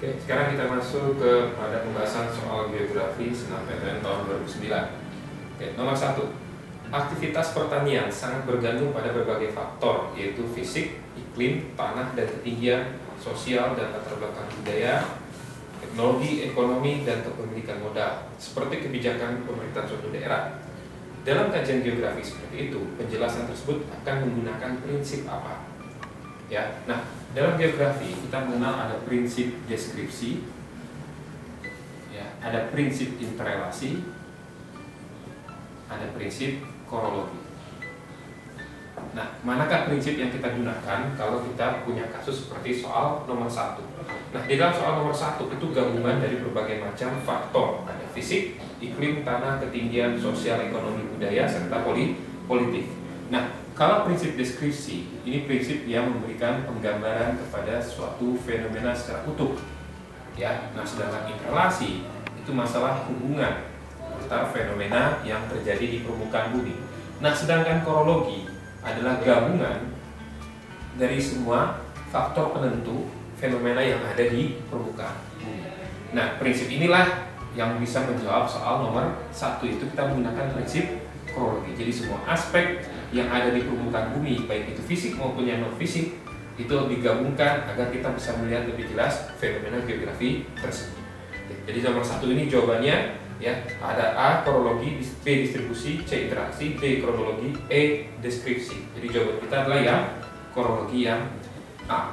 Oke, sekarang kita masuk ke pada pembahasan soal geografi Senam PTN tahun 2009. Oke, nomor satu, aktivitas pertanian sangat bergantung pada berbagai faktor, yaitu fisik, iklim, tanah, dan ketinggian, sosial dan latar belakang budaya, teknologi, ekonomi, dan kepemilikan modal, seperti kebijakan pemerintahan suatu daerah. Dalam kajian geografi seperti itu, penjelasan tersebut akan menggunakan prinsip apa? Ya, nah dalam geografi kita mengenal ada prinsip deskripsi, ya, ada prinsip interrelasi, ada prinsip korologi. Nah, manakah prinsip yang kita gunakan kalau kita punya kasus seperti soal nomor satu? Nah, di dalam soal nomor satu itu gabungan dari berbagai macam faktor, ada fisik, iklim, tanah, ketinggian, sosial, ekonomi, budaya, serta politik. Nah, kalau prinsip deskripsi, ini prinsip yang memberikan penggambaran kepada suatu fenomena secara utuh. Ya, nah sedangkan interrelasi itu masalah hubungan antar fenomena yang terjadi di permukaan bumi. Nah, sedangkan korologi adalah gabungan dari semua faktor penentu fenomena yang ada di permukaan bumi. Nah, prinsip inilah yang bisa menjawab soal nomor satu itu kita menggunakan prinsip kronologi. Jadi semua aspek yang ada di permukaan bumi, baik itu fisik maupun yang non fisik, itu digabungkan agar kita bisa melihat lebih jelas fenomena geografi tersebut. Jadi nomor satu ini jawabannya ya ada A kronologi, B distribusi, C interaksi, D kronologi, E deskripsi. Jadi jawaban kita adalah yang kronologi yang A.